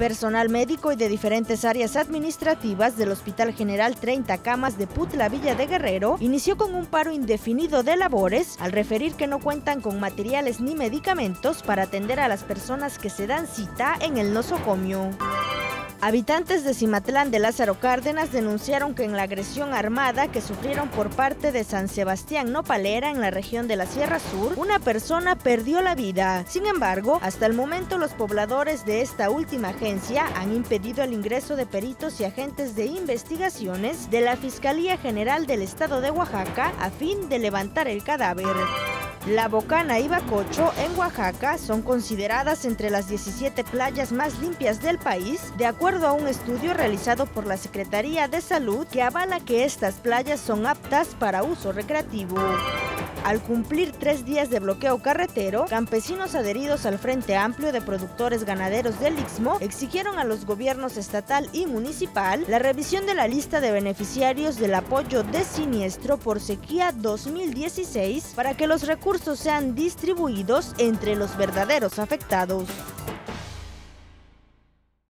Personal médico y de diferentes áreas administrativas del Hospital General 30 Camas de Putla Villa de Guerrero inició con un paro indefinido de labores al referir que no cuentan con materiales ni medicamentos para atender a las personas que se dan cita en el nosocomio. Habitantes de Cimatlán de Lázaro Cárdenas denunciaron que en la agresión armada que sufrieron por parte de San Sebastián Nopalera en la región de la Sierra Sur, una persona perdió la vida. Sin embargo, hasta el momento los pobladores de esta última agencia han impedido el ingreso de peritos y agentes de investigaciones de la Fiscalía General del Estado de Oaxaca a fin de levantar el cadáver. La Bocana y Bacocho en Oaxaca son consideradas entre las 17 playas más limpias del país, de acuerdo a un estudio realizado por la Secretaría de Salud que avala que estas playas son aptas para uso recreativo. Al cumplir tres días de bloqueo carretero, campesinos adheridos al Frente Amplio de Productores Ganaderos del Istmo exigieron a los gobiernos estatal y municipal la revisión de la lista de beneficiarios del apoyo de siniestro por sequía 2016 para que los recursos sean distribuidos entre los verdaderos afectados.